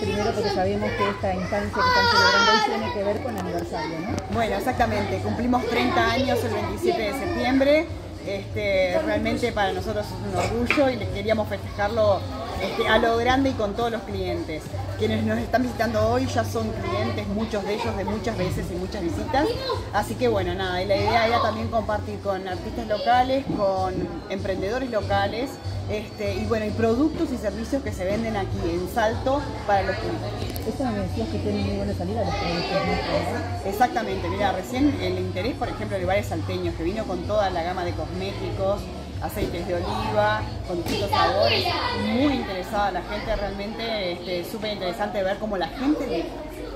Primero porque sabemos que esta instancia que están celebrando tiene que ver con aniversario, ¿no? Bueno, exactamente. Cumplimos 30 años el 27 de septiembre. Este, realmente para nosotros es un orgullo y queríamos festejarlo este, a lo grande y con todos los clientes. Quienes nos están visitando hoy ya son clientes, muchos de ellos de muchas veces y muchas visitas. Así que bueno, nada, y la idea era también compartir con artistas locales, con emprendedores locales, este, y bueno, y productos y servicios que se venden aquí en Salto para los clientes. Esto me decías que tiene muy buena salida los productos Exactamente, mira, recién el interés, por ejemplo, de bares salteños, que vino con toda la gama de cosméticos, aceites de oliva, con distintos sabores, muy interesada la gente, realmente este, súper interesante ver cómo la gente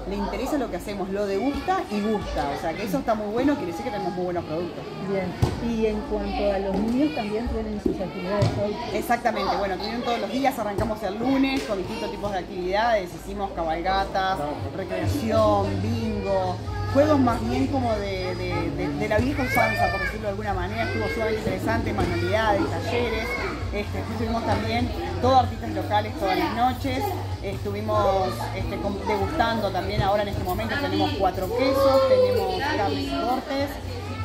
le, interesa lo que hacemos, lo degusta y gusta, o sea que eso está muy bueno, quiere decir que tenemos muy buenos productos. Bien, y en cuanto a los niños también tienen sus actividades hoy. Exactamente, bueno, tienen todos los días, arrancamos el lunes con distintos tipos de actividades, hicimos cabalgatas, recreación, bingo, juegos más bien como de, de, la vieja usanza, por decirlo de alguna manera, estuvo sumamente interesante, manualidades, talleres, este, estuvimos también todos artistas locales todas las noches, estuvimos este, degustando también ahora en este momento, tenemos cuatro quesos, tenemos carnes y cortes,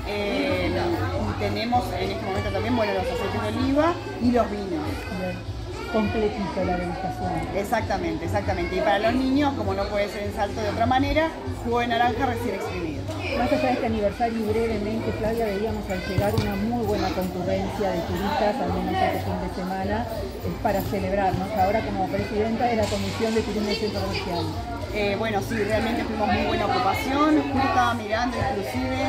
eh, y tenemos en este momento también bueno, los aceites de oliva y los vinos completito la degustación. Exactamente, exactamente. Y para los niños, como no puede ser en salto de otra manera, jugo de naranja recién exprimido. Más allá de este aniversario, brevemente, Flavia, veíamos al llegar una muy buena concurrencia de turistas, al menos este fin de semana, para celebrarnos. Ahora como presidenta de la Comisión de Turismo y Centro Comercial. Eh, bueno, sí, realmente fuimos muy buena ocupación. Justo estaba mirando, inclusive,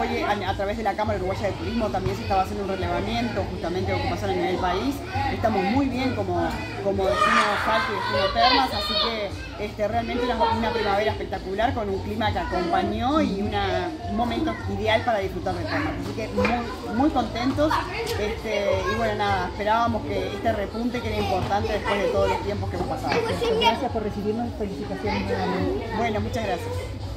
hoy a, través de la Cámara Uruguaya de Turismo también se estaba haciendo un relevamiento justamente de ocupación a nivel país. Estamos muy bien como, como destino Salto y destino Termas, así que este, realmente una, una primavera espectacular con un clima que acompañó y un momento ideal para disfrutar de Termas. Así que muy, muy contentos este, y bueno, nada, esperábamos que este repunte que era importante después de todos los tiempos que hemos pasado. Gracias por recibirnos, felicitaciones Bueno, muchas gracias.